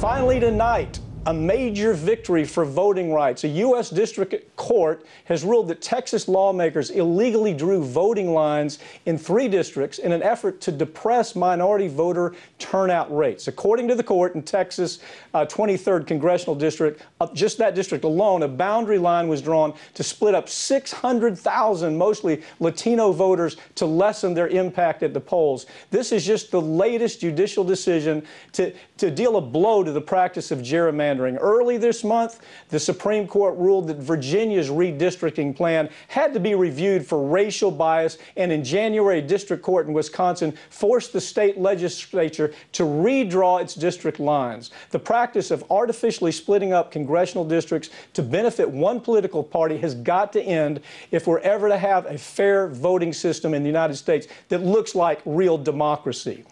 Finally, tonight, a major victory for voting rights. A U.S. District Court has ruled that Texas lawmakers illegally drew voting lines in three districts in an effort to depress minority voter turnout rates. According to the court in Texas' uh, 23rd Congressional District, uh, just that district alone, a boundary line was drawn to split up 600,000 mostly Latino voters to lessen their impact at the polls. This is just the latest judicial decision to, to deal a blow to the practice of gerrymandering gerrymandering. Early this month, the Supreme Court ruled that Virginia's redistricting plan had to be reviewed for racial bias, and in January, a district court in Wisconsin forced the state legislature to redraw its district lines. The practice of artificially splitting up congressional districts to benefit one political party has got to end if we're ever to have a fair voting system in the United States that looks like real democracy.